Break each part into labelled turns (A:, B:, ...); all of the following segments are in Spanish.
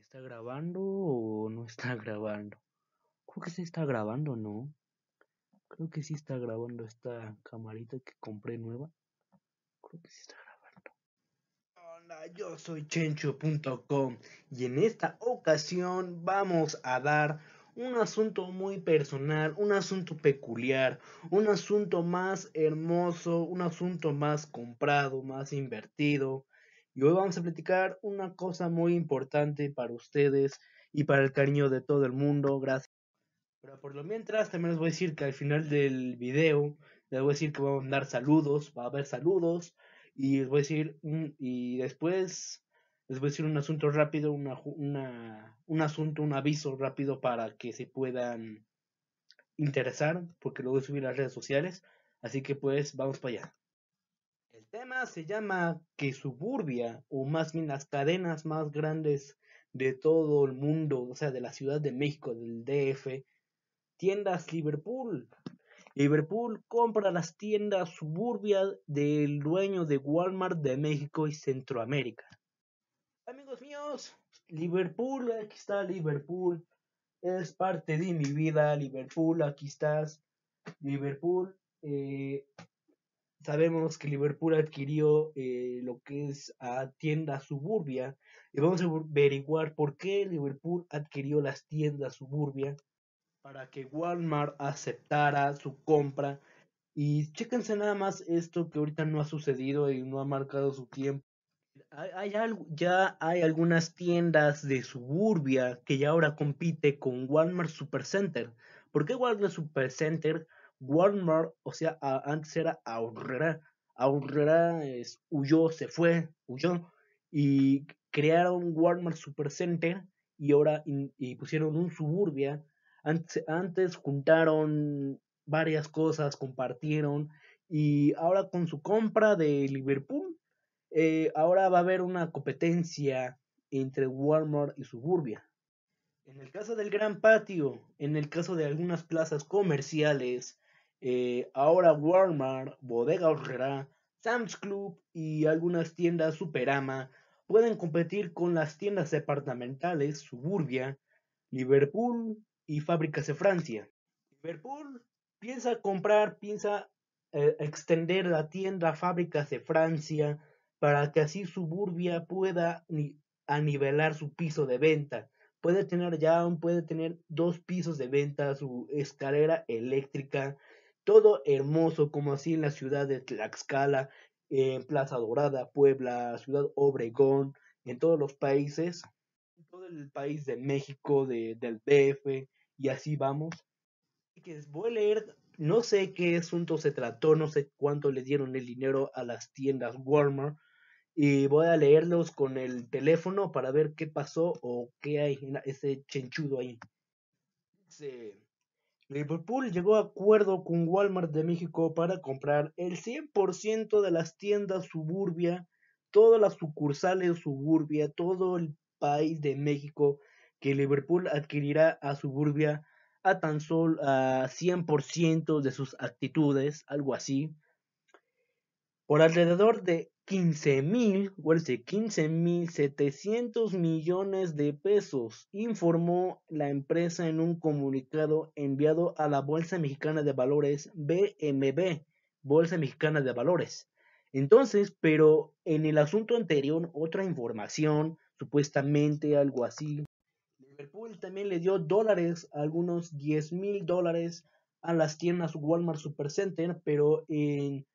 A: ¿Está grabando o no está grabando? Creo que sí está grabando, ¿no? Creo que sí está grabando esta camarita que compré nueva. Creo que sí está grabando. Hola, yo soy Chencho.com y en esta ocasión vamos a dar un asunto muy personal, un asunto peculiar, un asunto más hermoso, un asunto más comprado, más invertido y hoy vamos a platicar una cosa muy importante para ustedes y para el cariño de todo el mundo. Gracias. Pero por lo mientras también les voy a decir que al final del video les voy a decir que vamos a dar saludos, va a haber saludos y les voy a decir y después les voy a decir un asunto rápido, una, una, un asunto, un aviso rápido para que se puedan interesar porque lo voy a subir a las redes sociales. Así que pues vamos para allá. El tema se llama que Suburbia, o más bien las cadenas más grandes de todo el mundo, o sea, de la Ciudad de México, del DF, tiendas Liverpool. Liverpool compra las tiendas Suburbia del dueño de Walmart de México y Centroamérica. Amigos míos, Liverpool, aquí está Liverpool, es parte de mi vida, Liverpool, aquí estás, Liverpool, eh, sabemos que Liverpool adquirió eh, lo que es a tienda suburbia y vamos a averiguar por qué Liverpool adquirió las tiendas suburbia para que Walmart aceptara su compra y chéquense nada más esto que ahorita no ha sucedido y no ha marcado su tiempo. Hay, ya hay algunas tiendas de suburbia que ya ahora compite con Walmart Supercenter. ¿Por qué Walmart Supercenter? Walmart, o sea, antes era Aurrera, Aurrera huyó, se fue, huyó, y crearon Walmart Supercenter y ahora y pusieron un suburbia. Antes, antes juntaron varias cosas, compartieron y ahora con su compra de Liverpool, eh, ahora va a haber una competencia entre Walmart y Suburbia. En el caso del Gran Patio, en el caso de algunas plazas comerciales, eh, ahora Walmart, Bodega Horrera, Sam's Club y algunas tiendas Superama pueden competir con las tiendas departamentales Suburbia, Liverpool y Fábricas de Francia. Liverpool piensa comprar, piensa eh, extender la tienda Fábricas de Francia para que así Suburbia pueda anivelar su piso de venta. Puede tener ya, puede tener dos pisos de venta, su escalera eléctrica, todo hermoso como así en la ciudad de Tlaxcala, en Plaza Dorada, Puebla, Ciudad Obregón, en todos los países, en todo el país de México, de, del BF, y así vamos. Que voy a leer, no sé qué asunto se trató, no sé cuánto le dieron el dinero a las tiendas Walmart, y voy a leerlos con el teléfono para ver qué pasó o qué hay en ese chenchudo ahí. Liverpool llegó a acuerdo con Walmart de México para comprar el 100% de las tiendas Suburbia, todas las sucursales Suburbia, todo el país de México que Liverpool adquirirá a Suburbia a tan solo a 100% de sus actitudes, algo así, por alrededor de 15 mil, 15 mil 700 millones de pesos, informó la empresa en un comunicado enviado a la Bolsa Mexicana de Valores BMB, Bolsa Mexicana de Valores. Entonces, pero en el asunto anterior, otra información, supuestamente algo así. Liverpool también le dio dólares, algunos 10 mil dólares a las tiendas Walmart Supercenter, pero en,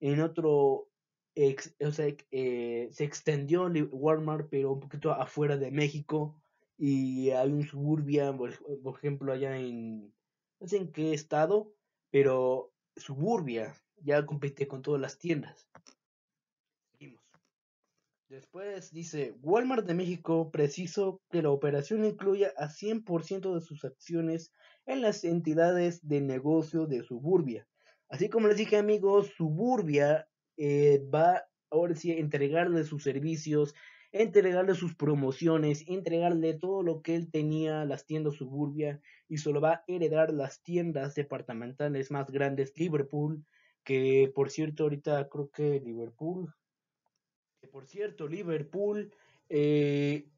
A: en otro o sea, eh, se extendió Walmart, pero un poquito afuera de México. Y hay un suburbia, por, ejemplo, allá en, no sé en qué estado, pero suburbia ya compite con todas las tiendas. Seguimos. Después dice, Walmart de México preciso que la operación incluya a 100% de sus acciones en las entidades de negocio de Suburbia. Así como les dije amigos, Suburbia eh, va ahora sí a entregarle sus servicios, entregarle sus promociones, entregarle todo lo que él tenía las tiendas suburbia y solo va a heredar las tiendas departamentales más grandes, Liverpool, que por cierto ahorita creo que Liverpool, que por cierto Liverpool, eh,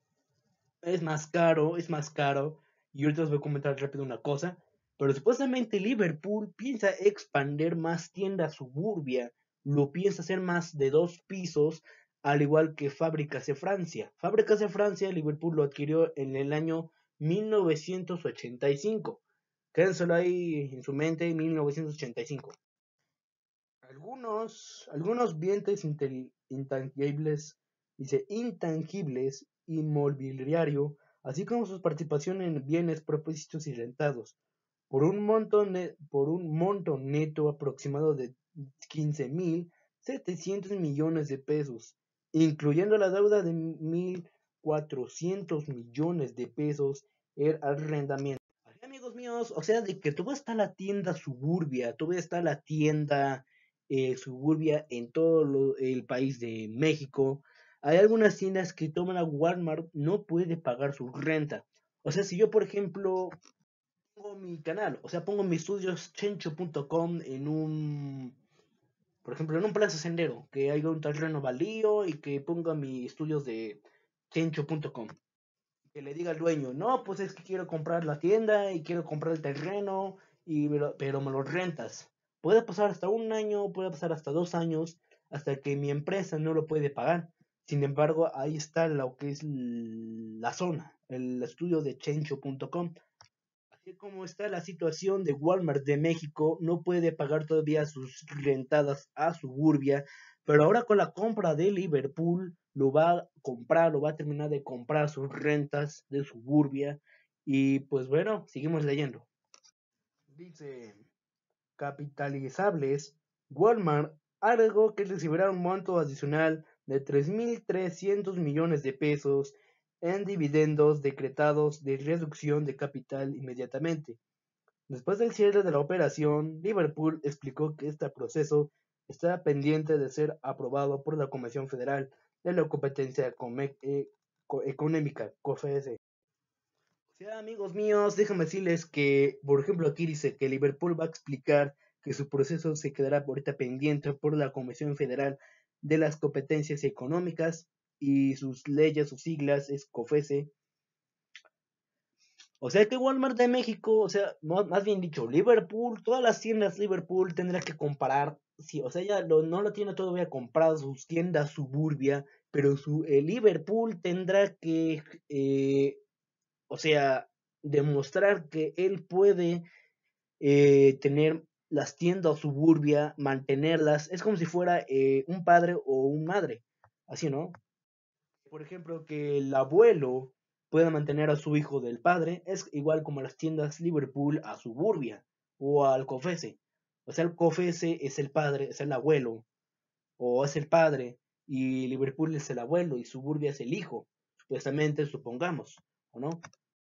A: es más caro, es más caro. Y ahorita os voy a comentar rápido una cosa. Pero supuestamente Liverpool piensa expandir más tiendas suburbia. Lo piensa hacer más de dos pisos, al igual que Fábricas de Francia. Fábricas de Francia, Liverpool lo adquirió en el año 1985. Quédenselo ahí en su mente, 1985. Algunos, algunos bienes intangibles, dice intangibles, inmobiliario, así como su participación en bienes propuestos y rentados, por un monto, por un monto neto aproximado de 15.700 millones de pesos, incluyendo la deuda de 1.400 millones de pesos el arrendamiento. amigos míos, o sea, de que todo está la tienda suburbia, todo está la tienda eh, suburbia en todo el país de México. Hay algunas tiendas que toman a Walmart no puede pagar su renta. O sea, si yo, por ejemplo, pongo mi canal, o sea, pongo mis estudios chencho.com en un, por ejemplo, en un plaza sendero, que haya un terreno baldío y que ponga mis estudios de chencho.com. Que le diga al dueño, no, pues es que quiero comprar la tienda y quiero comprar el terreno, y, pero me lo rentas. Puede pasar hasta un año, puede pasar hasta dos años, hasta que mi empresa no lo puede pagar. Sin embargo, ahí está lo que es la zona, el estudio de chencho.com. Así como está la situación de Walmart de México, no puede pagar todavía sus rentadas a Suburbia, pero ahora con la compra de Liverpool lo va a comprar, lo va a terminar de comprar sus rentas de Suburbia. Y pues bueno, seguimos leyendo. Dice capitalizables, Walmart algo que recibirá un monto adicional de 3.300 millones de pesos en dividendos decretados de reducción de capital inmediatamente. Después del cierre de la operación, Liverpool explicó que este proceso está pendiente de ser aprobado por la Comisión Federal de la Competencia eh, Económica, COFES. Amigos míos, déjame decirles que, por ejemplo, aquí dice que Liverpool va a explicar que su proceso se quedará ahorita pendiente por la Comisión Federal de las Competencias Económicas y sus leyes, sus siglas es COFESE. O sea que Walmart de México, o sea, más bien dicho, Liverpool, todas las tiendas Liverpool tendrá que comparar, sí, o sea, ya no lo tiene todavía comprado sus tiendas suburbia, pero su Liverpool tendrá que eh, o sea, demostrar que él puede eh, tener las tiendas suburbia, mantenerlas, es como si fuera eh, un padre o un madre, así, ¿no? Por ejemplo, que el abuelo pueda mantener a su hijo del padre, es igual como las tiendas Liverpool a suburbia o al cofese. O sea, el cofese es el padre, es el abuelo, o es el padre, y Liverpool es el abuelo, y suburbia es el hijo, supuestamente, supongamos. ¿no?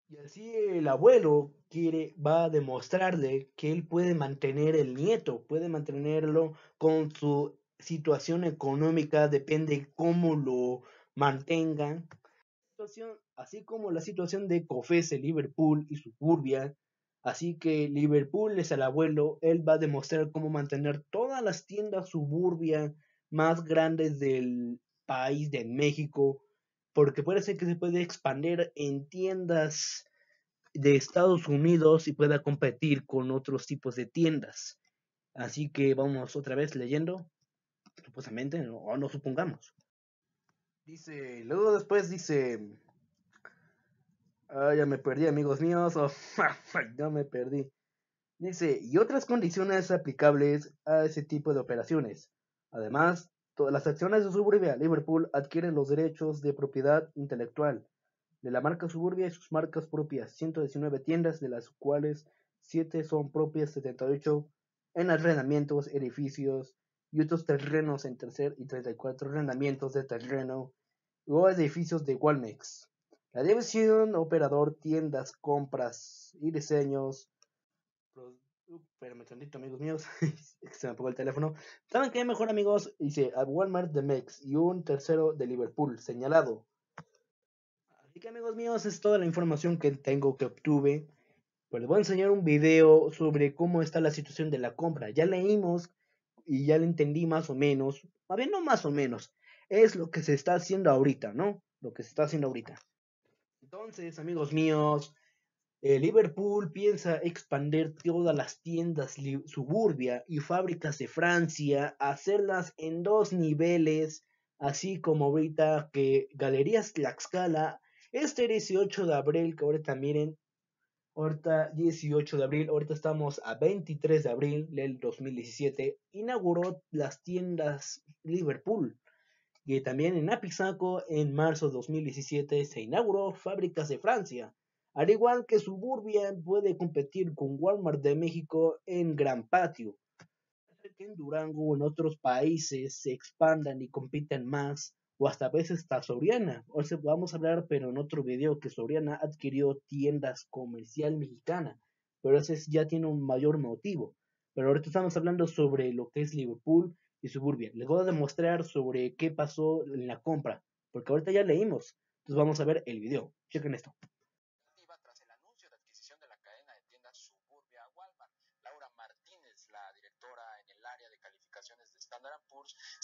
A: Y así el abuelo quiere, va a demostrarle que él puede mantener el nieto, puede mantenerlo con su situación económica, depende cómo lo mantengan. así como la situación de Cofese, Liverpool y Suburbia. Así que Liverpool es el abuelo, él va a demostrar cómo mantener todas las tiendas suburbia más grandes del país de México porque puede ser que se puede expandir en tiendas de Estados Unidos y pueda competir con otros tipos de tiendas. Así que vamos otra vez leyendo, supuestamente, o no supongamos. Dice, luego después dice, ah, ya me perdí amigos míos, ya me perdí. Dice, y otras condiciones aplicables a ese tipo de operaciones. Además, Todas las acciones de Suburbia Liverpool adquieren los derechos de propiedad intelectual de la marca Suburbia y sus marcas propias, 119 tiendas, de las cuales 7 son propias, 78 en arrendamientos, edificios y otros terrenos en tercer y 34 arrendamientos de terreno o edificios de Walmex. La división operador, tiendas, compras y diseños Espérame tantito, amigos míos. Se me apagó el teléfono. ¿Saben qué mejor, amigos? Dice a Walmart de Mex y un tercero de Liverpool, señalado. Así que, amigos míos, es toda la información que tengo que obtuve. Pues les voy a enseñar un video sobre cómo está la situación de la compra. Ya leímos y ya lo entendí más o menos. A no más o menos. Es lo que se está haciendo ahorita, ¿no? Lo que se está haciendo ahorita. Entonces, amigos míos, eh, Liverpool piensa expandir todas las tiendas suburbia y fábricas de Francia, hacerlas en dos niveles, así como ahorita que Galerías Tlaxcala, este 18 de abril, que ahorita miren, ahorita 18 de abril, ahorita estamos a 23 de abril del 2017, inauguró las tiendas Liverpool. Y también en Apizaco, en marzo de 2017, se inauguró Fábricas de Francia. Al igual que Suburbia puede competir con Walmart de México en Gran Patio. Que en Durango o en otros países se expandan y compiten más, o hasta a veces está Soriana. O sea, vamos a hablar, pero en otro video, que Soriana adquirió tiendas comercial mexicana, pero ese ya tiene un mayor motivo. Pero ahorita estamos hablando sobre lo que es Liverpool y Suburbia. Les voy a demostrar sobre qué pasó en la compra, porque ahorita ya leímos. Entonces vamos a ver el video. Chequen esto.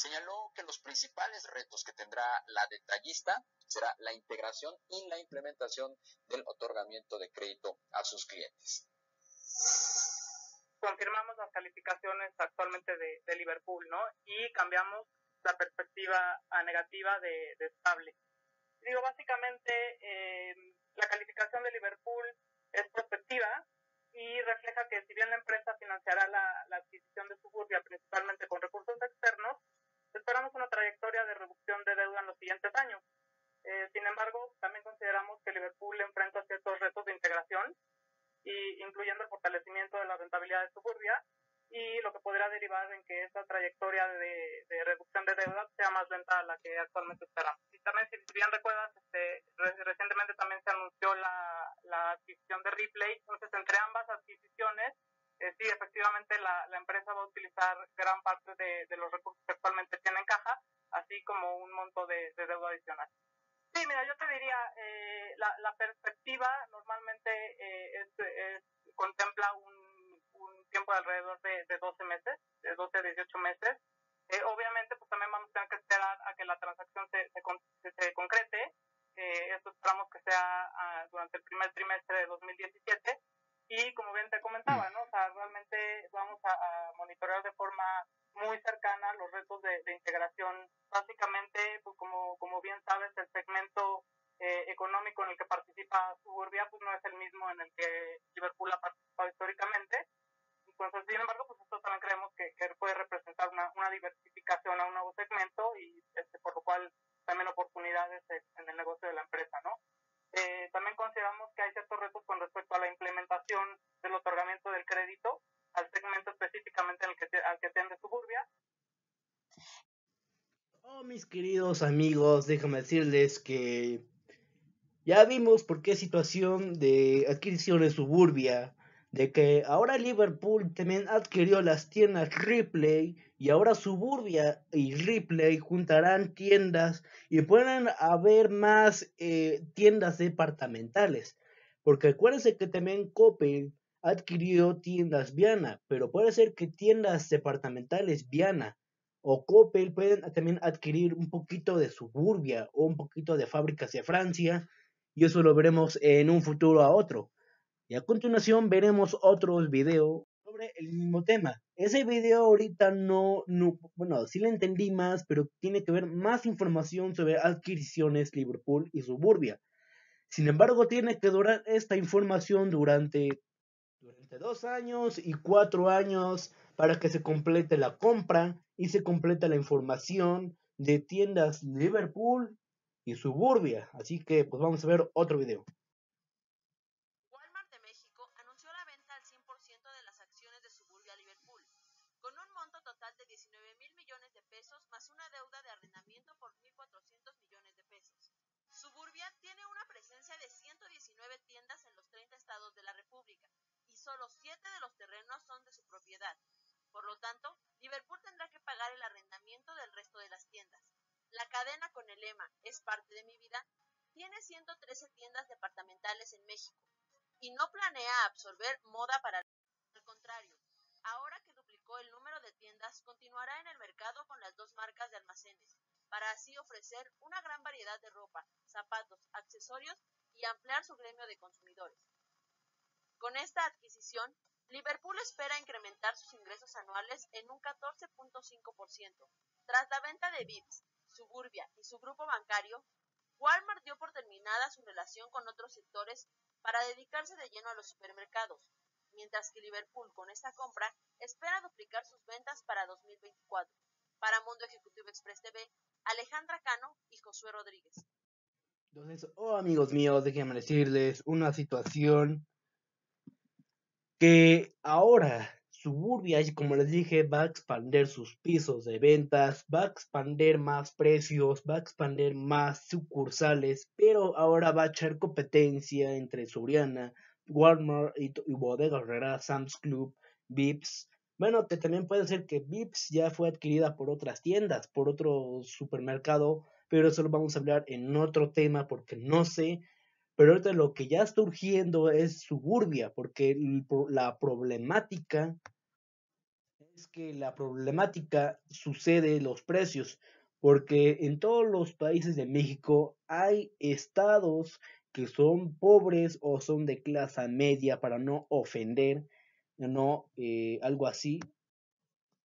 B: Señaló que los principales retos que tendrá la detallista será la integración y la implementación del otorgamiento de crédito a sus clientes.
C: Confirmamos las calificaciones actualmente de, Liverpool, ¿no? Y cambiamos la perspectiva a negativa de, estable. Digo, básicamente, eh, la calificación de Liverpool es prospectiva y refleja que si bien la empresa financiará la, la adquisición de Suburbia principalmente con recursos externos, esperamos una trayectoria de reducción de deuda en los siguientes años. Eh, sin embargo, también consideramos que Liverpool enfrenta ciertos retos de integración, y incluyendo el fortalecimiento de la rentabilidad de Suburbia y lo que podría derivar en que esta trayectoria de, reducción de deuda sea más lenta a la que actualmente esperamos. Y también, si bien recuerdas, este, recientemente también se anunció la, la adquisición de Ripley, entonces entre ambas adquisiciones eh, sí, efectivamente la, la, empresa va a utilizar gran parte de, de, los recursos que actualmente tiene en caja, así como un monto de, de deuda adicional. Sí, mira, yo te diría, eh, la, la, perspectiva normalmente eh, es, contempla un, un, tiempo de alrededor de, de 12 meses, de 12 a 18 meses. Eh, obviamente, pues también vamos a tener que esperar a que la transacción se, se, se concrete. esto esperamos que sea ah, durante el primer trimestre de 2017 y como bien te comentaba, ¿no? O sea, realmente vamos a, monitorear de forma muy cercana los retos de, integración. Básicamente, pues como, como bien sabes, el segmento eh, económico en el que participa Suburbia, pues no es el mismo en el que Liverpool ha participado históricamente. Entonces, sin embargo, pues esto también creemos que, que puede representar una, una diversificación a un nuevo segmento y este, por lo cual también oportunidades en el negocio de la empresa, ¿no? Eh, también consideramos que hay ciertos retos con respecto a la implementación del otorgamiento del crédito al segmento específicamente al que, al que atiende Suburbia.
A: Oh, mis queridos amigos, déjame decirles que ya vimos por qué situación de adquisición de Suburbia de que ahora Liverpool también adquirió las tiendas Ripley y ahora Suburbia y Ripley juntarán tiendas y pueden haber más eh, tiendas departamentales. Porque acuérdense que también Coppel adquirió tiendas Viana, pero puede ser que tiendas departamentales Viana o Coppel pueden también adquirir un poquito de Suburbia o un poquito de fábricas de Francia y eso lo veremos en un futuro a otro. Y a continuación veremos otros videos sobre el mismo tema. Ese video ahorita no, no, bueno, sí le entendí más, pero tiene que ver más información sobre adquisiciones Liverpool y Suburbia. Sin embargo, tiene que durar esta información durante, durante dos años y cuatro años para que se complete la compra y se complete la información de tiendas Liverpool y Suburbia. Así que pues vamos a ver otro video.
D: tiene una presencia de 119 tiendas en los 30 estados de la República y solo 7 de los terrenos son de su propiedad. Por lo tanto, Liverpool tendrá que pagar el arrendamiento del resto de las tiendas. La cadena con el lema Es parte de mi vida tiene 113 tiendas departamentales en México y no planea absorber moda para al contrario. Ahora que duplicó el número de tiendas, continuará en el mercado con las dos marcas de almacenes, para así ofrecer una gran variedad de ropa, zapatos, accesorios y ampliar su gremio de consumidores. Con esta adquisición, Liverpool espera incrementar sus ingresos anuales en un 14.5%. Tras la venta de Vips, Suburbia y su grupo bancario, Walmart dio por terminada su relación con otros sectores para dedicarse de lleno a los supermercados, mientras que Liverpool con esta compra espera duplicar sus ventas para 2024. Para Mundo Ejecutivo Express TV, Alejandra Cano y Josué Rodríguez.
A: Entonces, oh amigos míos, déjenme decirles una situación que ahora Suburbia, como les dije, va a expandir sus pisos de ventas, va a expandir más precios, va a expandir más sucursales, pero ahora va a echar competencia entre Soriana, Walmart y, y Bodega Herrera, Sam's Club, Vips. Bueno, que también puede ser que Vips ya fue adquirida por otras tiendas, por otro supermercado, pero eso lo vamos a hablar en otro tema porque no sé pero ahorita lo que ya está urgiendo es suburbia, porque la problemática es que la problemática sucede los precios, porque en todos los países de México hay estados que son pobres o son de clase media para no ofender, no eh, algo así.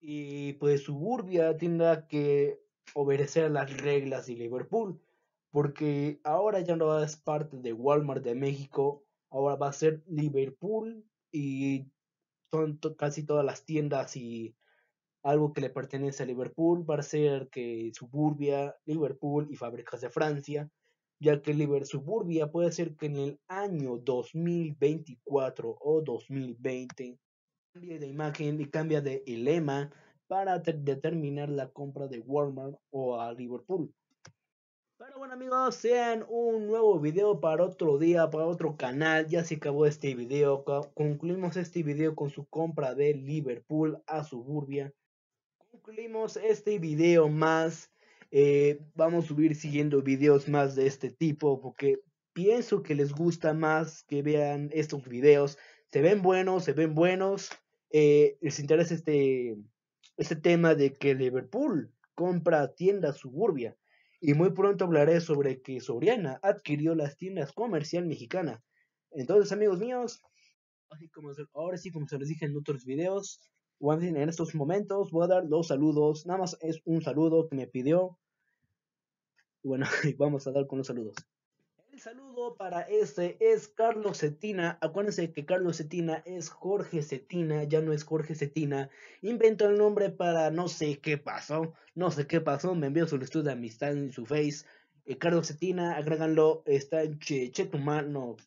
A: Y pues Suburbia tendrá que obedecer las reglas de Liverpool porque ahora ya no es parte de Walmart de México, ahora va a ser Liverpool y son casi todas las tiendas y algo que le pertenece a Liverpool va a ser que Suburbia, Liverpool y fábricas de Francia, ya que Liverpool Suburbia puede ser que en el año 2024 o 2020 cambie de imagen y cambia de lema para determinar la compra de Walmart o a Liverpool. Pero bueno amigos, sean un nuevo video para otro día, para otro canal. Ya se acabó este video. Concluimos este video con su compra de Liverpool a Suburbia. Concluimos este video más. Eh, vamos a subir siguiendo videos más de este tipo porque pienso que les gusta más que vean estos videos. Se ven buenos, se ven buenos. Eh, les interesa este, este tema de que Liverpool compra tienda Suburbia y muy pronto hablaré sobre que Soriana adquirió las tiendas comercial mexicana. Entonces, amigos míos, así como ahora sí, como se les dije en otros videos, en estos momentos voy a dar los saludos. Nada más es un saludo que me pidió. Bueno, vamos a dar con los saludos. El saludo para este es Carlos Cetina. Acuérdense que Carlos Cetina es Jorge Cetina, ya no es Jorge Cetina. Inventó el nombre para no sé qué pasó. No sé qué pasó. Me envió solicitud de amistad en su face. Eh, Carlos Cetina, agréganlo. Está en che, Chetumal. No,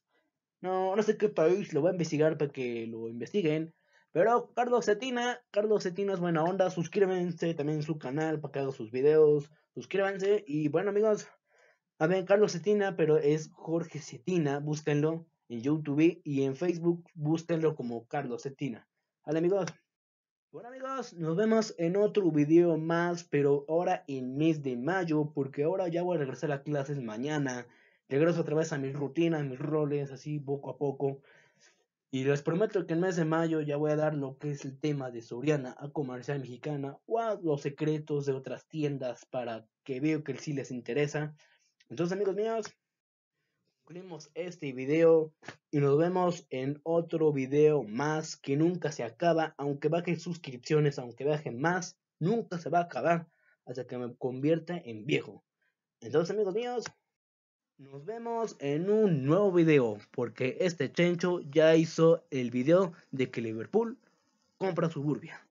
A: no, no sé qué país. Lo voy a investigar para que lo investiguen. Pero Carlos Cetina, Carlos Cetina es buena onda. Suscríbanse también en su canal para que haga sus videos. Suscríbanse. Y bueno, amigos. A ver, Carlos Cetina, pero es Jorge Cetina, búsquenlo en YouTube y en Facebook, búsquenlo como Carlos Cetina. Vale amigos. Bueno amigos, nos vemos en otro video más, pero ahora en mes de mayo, porque ahora ya voy a regresar a clases mañana. Regreso otra vez a mis rutinas, mis roles, así poco a poco. Y les prometo que en mes de mayo ya voy a dar lo que es el tema de Soriana a Comercial Mexicana o a los secretos de otras tiendas para que veo que sí les interesa. Entonces, amigos míos, concluimos este video y nos vemos en otro video más que nunca se acaba, aunque bajen suscripciones, aunque bajen más, nunca se va a acabar hasta que me convierta en viejo. Entonces, amigos míos, nos vemos en un nuevo video, porque este chencho ya hizo el video de que Liverpool compra suburbia.